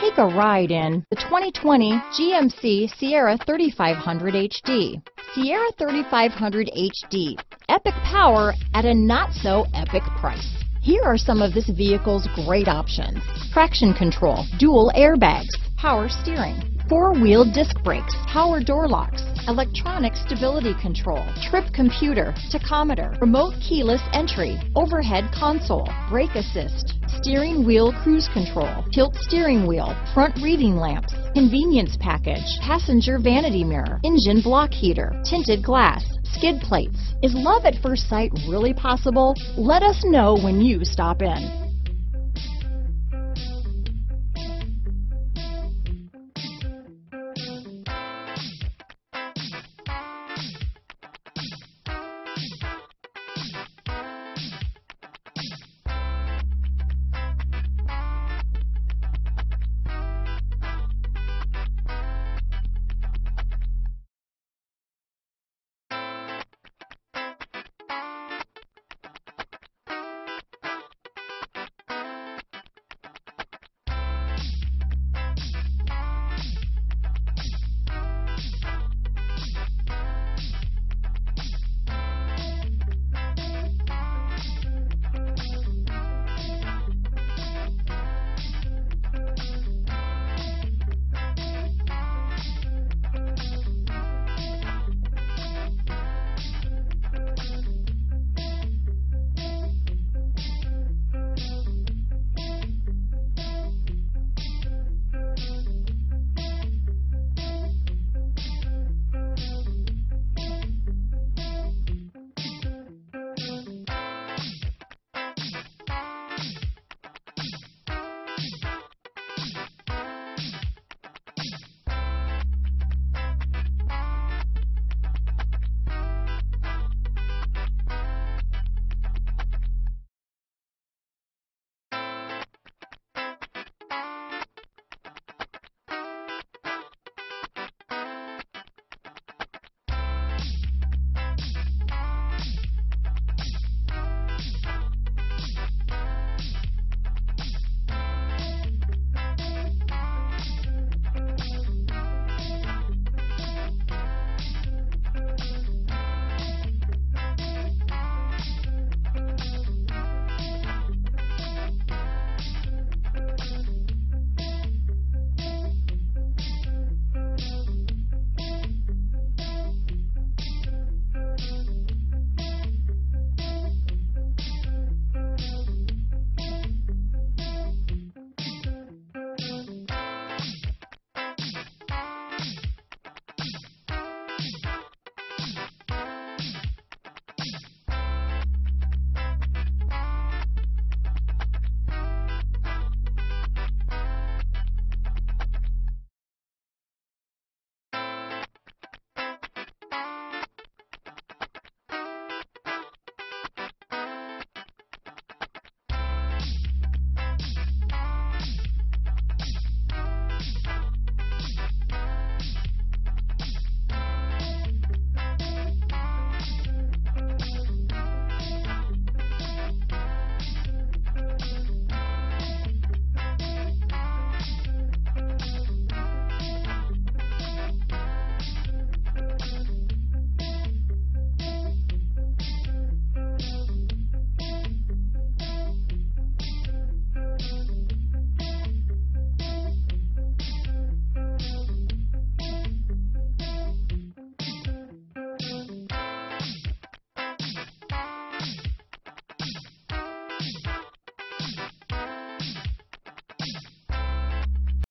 Take a ride in the 2020 GMC Sierra 3500 HD. Sierra 3500 HD, epic power at a not so epic price. Here are some of this vehicle's great options. Traction control, dual airbags, power steering, four-wheel disc brakes, power door locks, electronic stability control, trip computer, tachometer, remote keyless entry, overhead console, brake assist, steering wheel cruise control, tilt steering wheel, front reading lamps, convenience package, passenger vanity mirror, engine block heater, tinted glass, skid plates. Is love at first sight really possible? Let us know when you stop in.